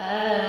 Uh,